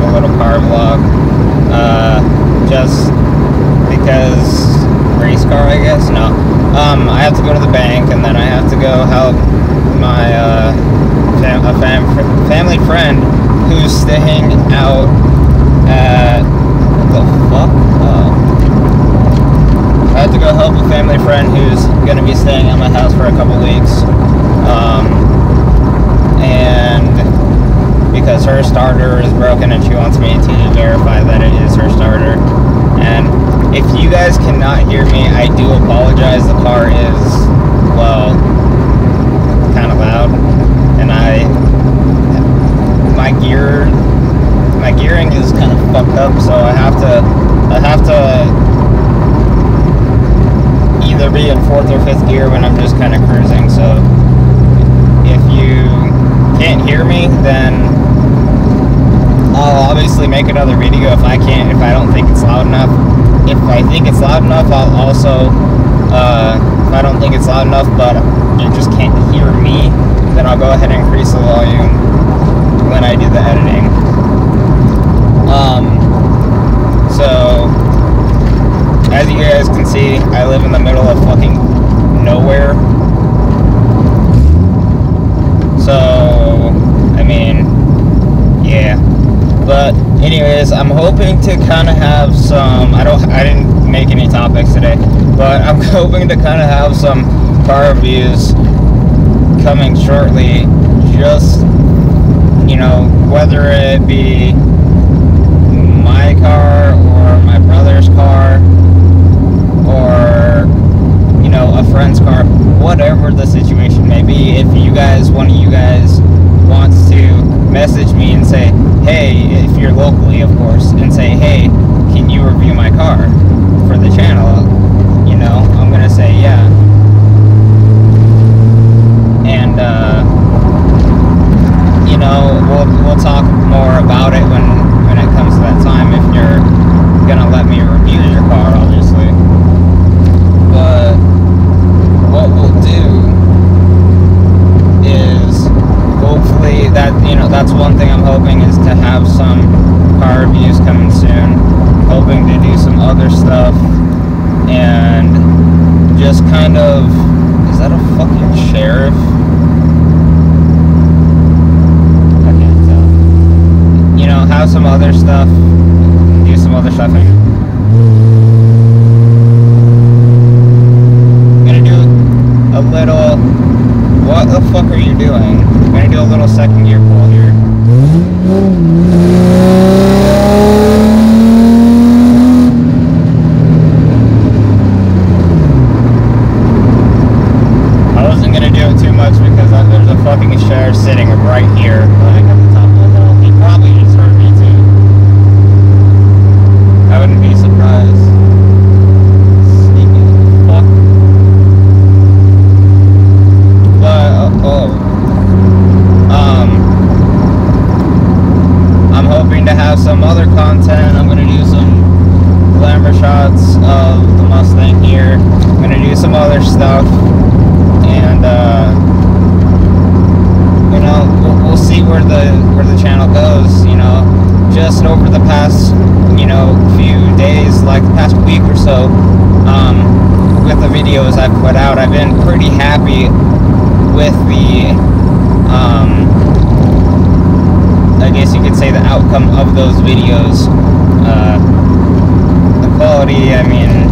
a little car vlog. Uh, just because race car, I guess. No, um, I have to go to the bank and then I have to go help my uh, fam- a fam- family friend who's staying out at the fuck. Uh, I have to go help a family friend who's gonna be staying at my house for a couple weeks. Um, and because her starter is broken and she wants me to verify that it is her starter. And if you guys cannot hear me, I do apologize. The car is, well, kind of loud. And I, my gear, my gearing is kind of fucked up, so I have to, I have to either be in fourth or fifth gear when I'm just kind of cruising. So if you can't hear me, then make another video if I can't, if I don't think it's loud enough. If I think it's loud enough, I'll also, uh, if I don't think it's loud enough, but you just can't hear me, then I'll go ahead and increase the volume when I do the editing. Um, so, as you guys can see, I live in the middle of fucking nowhere. So, I mean, yeah. But anyways, I'm hoping to kind of have some. I don't. I didn't make any topics today, but I'm hoping to kind of have some car reviews coming shortly. Just you know, whether it be my car or my brother's car or you know a friend's car whatever the situation may be if you guys one of you guys wants to message me and say hey you're locally of course and say hey can you review my car for the channel? You know i'm gonna say yeah. And uh you know we'll we'll talk more about it when when it comes to that time if you're gonna let me review your car obviously but what we'll do is hopefully that you know that's one thing I'm hoping is to have some car reviews coming soon. Hoping to do some other stuff and just kind of is that a fucking sheriff? I can't tell. You know, have some other stuff, do some other stuff. I'm gonna do a little. What the fuck are you doing? I'm gonna do a little second gear pull here. I wasn't gonna do it too much because uh, there's a fucking sheriff sitting right here, like at the top of the hill. He probably just heard me too. I wouldn't be surprised. Sneaky fuck. But uh, oh, um, I'm hoping to have some other content. I'm gonna do some glamour shots of the Mustang here. I'm gonna do some other stuff, and uh, you know we'll, we'll see where the where the channel goes. You know, just over the past you know few days, like the past week or so, um, with the videos I've put out, I've been pretty happy with the um, I guess you could say the outcome of those videos. Uh, the quality, I mean,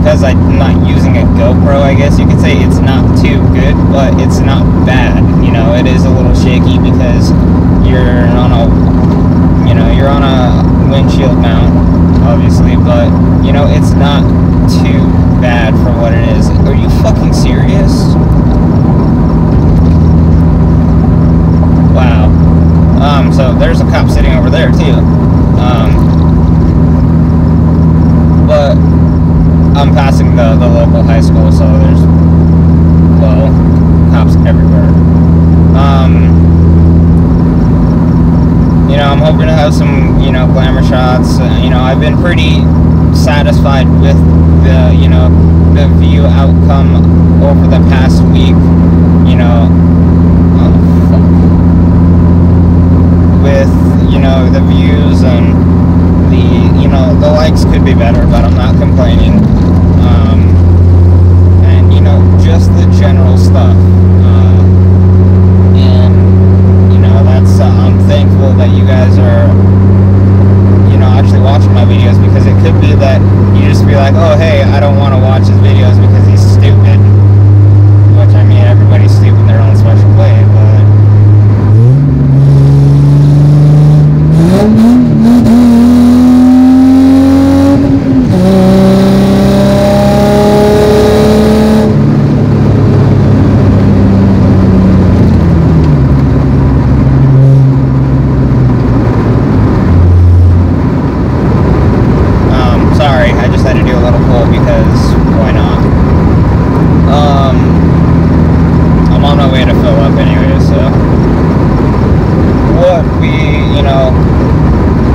because I'm not using a GoPro, I guess you could say it's not too good, but it's not bad. You know, it is a little shaky because you're on a, the, the local high school, so there's, well, cops everywhere. Um, you know, I'm hoping to have some, you know, glamour shots. Uh, you know, I've been pretty satisfied with the, you know, the view outcome over the past week. You know, with you know the views and the you know the likes could be better, but I'm not complaining just the general stuff. Uh, and you know that's uh, I'm thankful that you guys are you know actually watching my videos because it could be that you just be like, oh hey, I don't want to watch his videos because he's stupid. Which I mean, everybody's stupid in their own special way, but. Um, sorry, I just had to do a little pull because why not? Um, I'm on my way to fill up anyway, so what we, you know,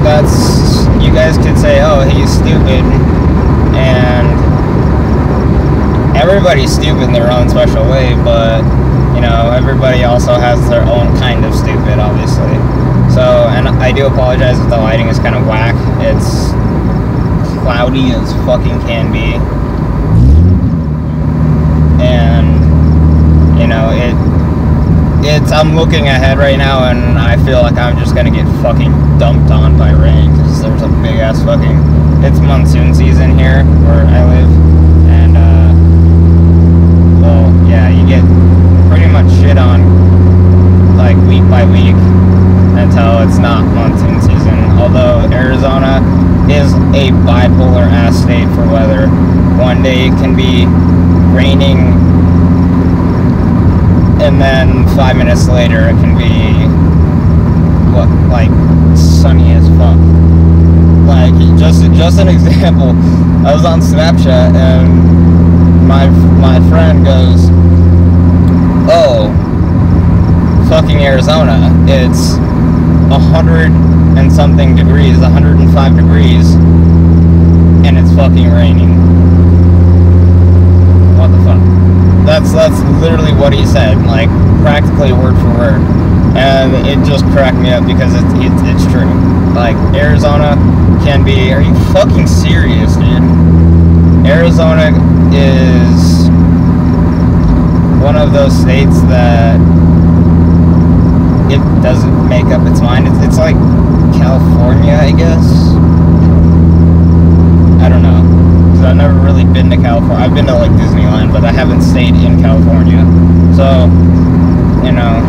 that's you guys could say, oh, he's stupid, and everybody's stupid in their own special way, but you know, everybody also has their own kind of stupid, obviously. So, and I do apologize if the lighting is kind of whack. It's cloudy as fucking can be. And you know, it it's I'm looking ahead right now and I feel like I'm just gonna get fucking dumped on by rain because there's a big ass fucking it's monsoon season here where I live and uh well yeah you get pretty much shit on like week by week until it's not monsoon season. Although Arizona is a bipolar ass state for weather. One day it can be raining, and then five minutes later it can be what like sunny as fuck. Like just just an example, I was on Snapchat and my my friend goes, "Oh, fucking Arizona, it's a hundred and something degrees, 105 degrees, and it's fucking raining. What the fuck? That's that's literally what he said, like practically word for word, and it just cracked me up because it's it's, it's true. Like Arizona can be. Are you fucking serious, dude? Arizona is one of those states that it doesn't make up its mind. It's, it's like California, I guess. I don't know. Because I've never really been to California. I've been to like Disneyland, but I haven't stayed in California. So, you know.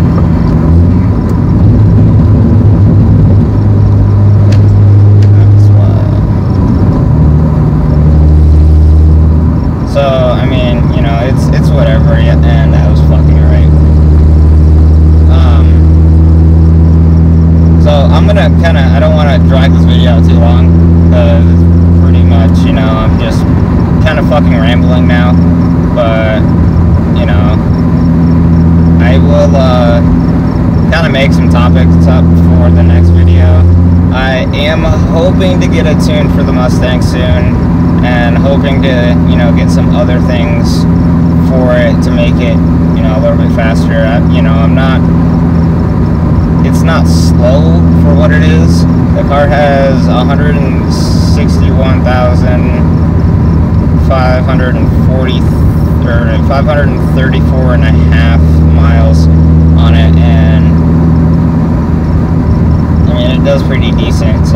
That's why. So, I mean, you know, it's it's whatever, yeah, and I was fucking right. Um, so I'm gonna kind of I don't want to drag this video out too long because pretty much you know I'm just kind of fucking rambling now, but you know I will uh, kind of make some topics up for the next video. I am hoping to get a tune for the Mustang soon, and hoping to you know get some other things for it to make it you know a little bit faster. I, you know I'm not it's not slow for what it is. The car has 161,540 or 534 and a half miles on it, and I mean it does pretty decent.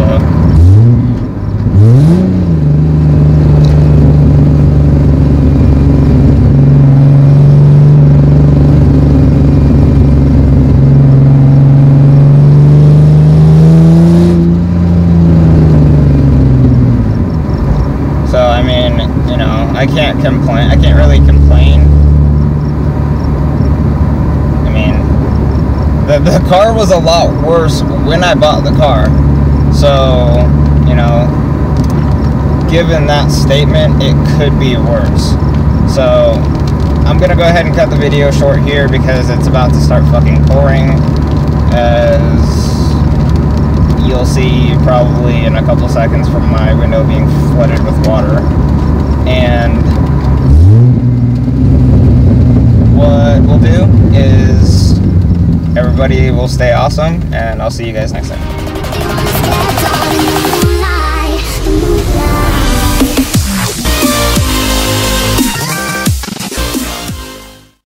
So I mean, you know, I can't complain. I can't really complain. I mean, the the car was a lot worse when I bought the car. So, you know, given that statement, it could be worse. So, I'm gonna go ahead and cut the video short here because it's about to start fucking pouring. As you'll see probably in a couple seconds from my window being flooded with water. And what we'll do is everybody will stay awesome, and I'll see you guys next time.